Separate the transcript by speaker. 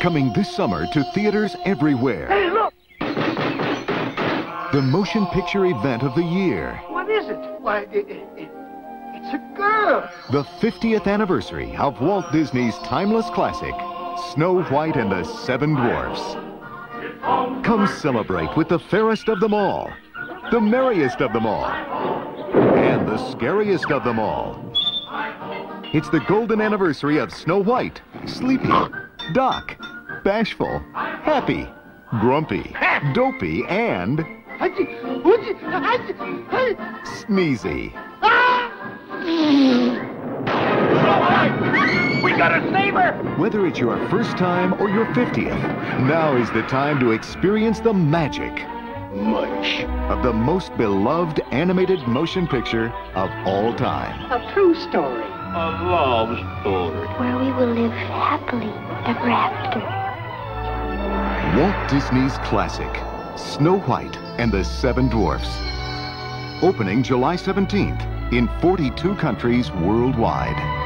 Speaker 1: Coming this summer to theaters everywhere.
Speaker 2: Hey, look!
Speaker 1: The motion picture event of the year.
Speaker 2: What is it? Why, it, it, it, it's a girl.
Speaker 1: The 50th anniversary of Walt Disney's timeless classic, Snow White and the Seven Dwarfs. Come celebrate with the fairest of them all, the merriest of them all, and the scariest of them all. It's the golden anniversary of Snow White, Sleepy, Doc, Bashful, Happy, Grumpy, Dopey, and Sneezy. Ah!
Speaker 2: We gotta save her!
Speaker 1: Whether it's your first time or your 50th, now is the time to experience the magic
Speaker 2: Much.
Speaker 1: of the most beloved animated motion picture of all time.
Speaker 2: A true story.
Speaker 3: A love story.
Speaker 4: where we will live happily ever after.
Speaker 1: Walt Disney's classic, Snow White and the Seven Dwarfs. Opening July 17th in 42 countries worldwide.